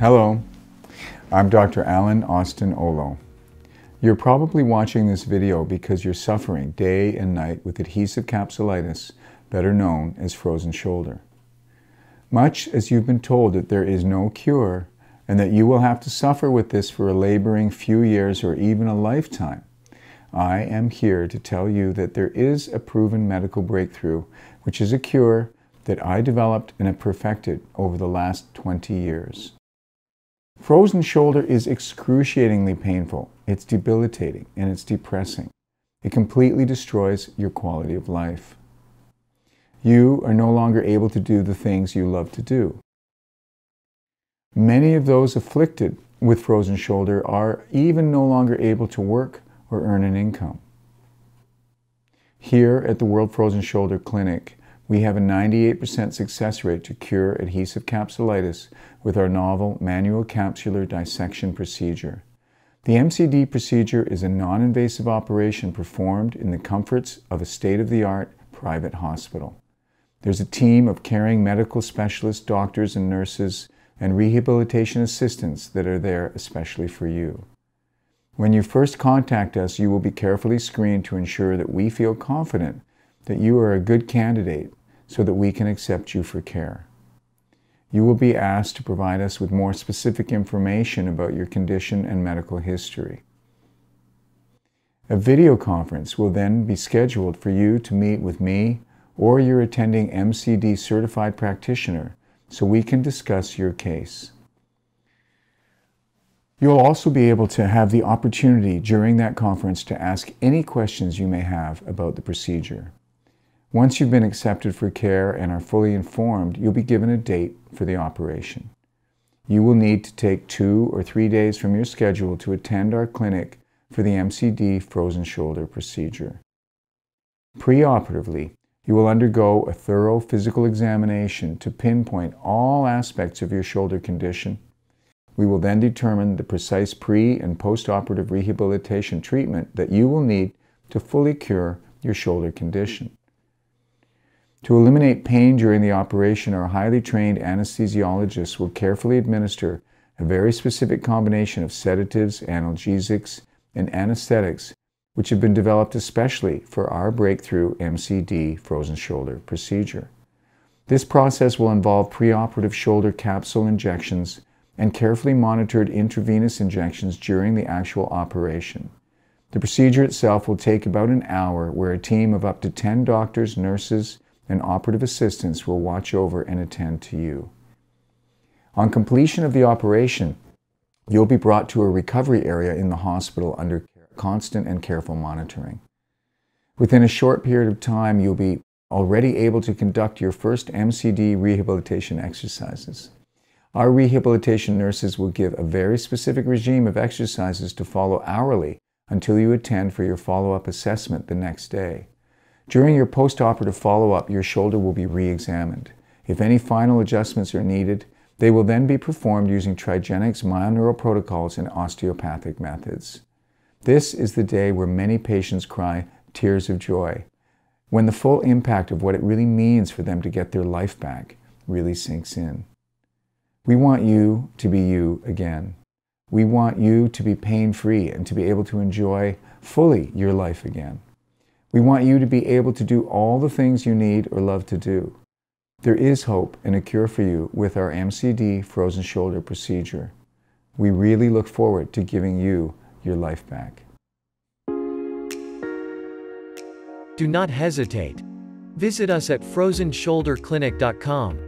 Hello, I'm Dr. Allan Austin Oolo. You're probably watching this video because you're suffering day and night with adhesive capsulitis, better known as frozen shoulder. Much as you've been told that there is no cure and that you will have to suffer with this for a laboring few years or even a lifetime, I am here to tell you that there is a proven medical breakthrough, which is a cure that I developed and have perfected over the last 20 years. Frozen shoulder is excruciatingly painful, it's debilitating, and it's depressing. It completely destroys your quality of life. You are no longer able to do the things you love to do. Many of those afflicted with frozen shoulder are even no longer able to work or earn an income. Here at the World Frozen Shoulder Clinic, we have a 98% success rate to cure adhesive capsulitis with our novel manual capsular dissection procedure. The MCD procedure is a non-invasive operation performed in the comforts of a state-of-the-art private hospital. There's a team of caring medical specialists, doctors and nurses, and rehabilitation assistants that are there especially for you. When you first contact us, you will be carefully screened to ensure that we feel confident that you are a good candidate so that we can accept you for care. You will be asked to provide us with more specific information about your condition and medical history. A video conference will then be scheduled for you to meet with me or your attending MCD certified practitioner so we can discuss your case. You'll also be able to have the opportunity during that conference to ask any questions you may have about the procedure. Once you've been accepted for care and are fully informed, you'll be given a date for the operation. You will need to take two or three days from your schedule to attend our clinic for the MCD frozen shoulder procedure. Preoperatively, you will undergo a thorough physical examination to pinpoint all aspects of your shoulder condition we will then determine the precise pre and post-operative rehabilitation treatment that you will need to fully cure your shoulder condition. To eliminate pain during the operation, our highly trained anesthesiologists will carefully administer a very specific combination of sedatives, analgesics, and anesthetics which have been developed especially for our breakthrough MCD frozen shoulder procedure. This process will involve preoperative shoulder capsule injections and carefully monitored intravenous injections during the actual operation. The procedure itself will take about an hour where a team of up to 10 doctors, nurses, and operative assistants will watch over and attend to you. On completion of the operation, you'll be brought to a recovery area in the hospital under constant and careful monitoring. Within a short period of time, you'll be already able to conduct your first MCD rehabilitation exercises. Our rehabilitation nurses will give a very specific regime of exercises to follow hourly until you attend for your follow-up assessment the next day. During your post-operative follow-up, your shoulder will be re-examined. If any final adjustments are needed, they will then be performed using Trigenics myoneural protocols and osteopathic methods. This is the day where many patients cry tears of joy, when the full impact of what it really means for them to get their life back really sinks in. We want you to be you again. We want you to be pain free and to be able to enjoy fully your life again. We want you to be able to do all the things you need or love to do. There is hope and a cure for you with our MCD frozen shoulder procedure. We really look forward to giving you your life back. Do not hesitate. Visit us at frozenshoulderclinic.com